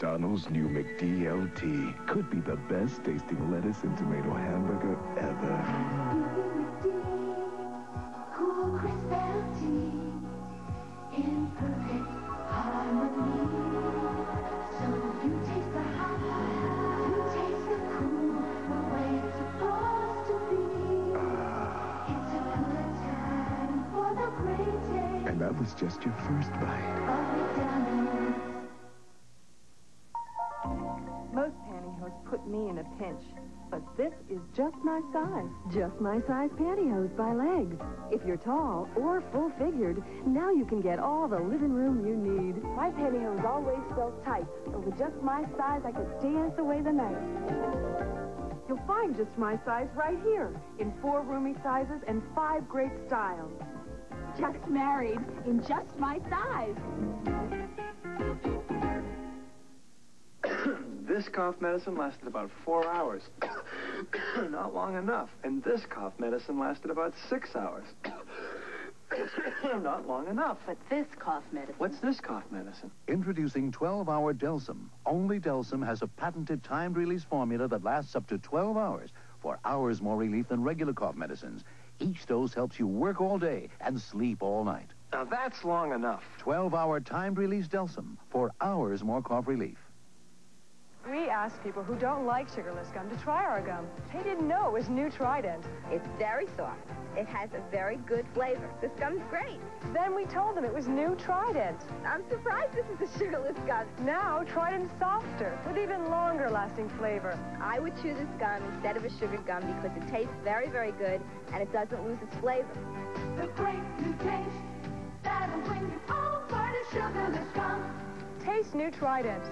McDonald's new McDLT could be the best tasting lettuce and tomato hamburger ever. Cool crisp tea in perfect harmony. Me in a pinch, but this is just my size. Just my size pantyhose by L'eggs. If you're tall or full-figured, now you can get all the living room you need. My pantyhose always felt tight, but with just my size, I could dance away the night. You'll find just my size right here, in four roomy sizes and five great styles. Just married in just my size. This cough medicine lasted about four hours. Not long enough. And this cough medicine lasted about six hours. Not long enough. But this cough medicine. What's this cough medicine? Introducing 12-hour Delsym. Only Delsym has a patented timed release formula that lasts up to 12 hours for hours more relief than regular cough medicines. Each dose helps you work all day and sleep all night. Now that's long enough. 12-hour timed release Delsym for hours more cough relief. We asked people who don't like sugarless gum to try our gum. They didn't know it was new Trident. It's very soft. It has a very good flavor. This gum's great. Then we told them it was new Trident. I'm surprised this is a sugarless gum. Now Trident's softer, with even longer lasting flavor. I would chew this gum instead of a sugar gum because it tastes very, very good and it doesn't lose its flavor. The great new taste that'll bring you over to sugarless gum. Taste new Trident.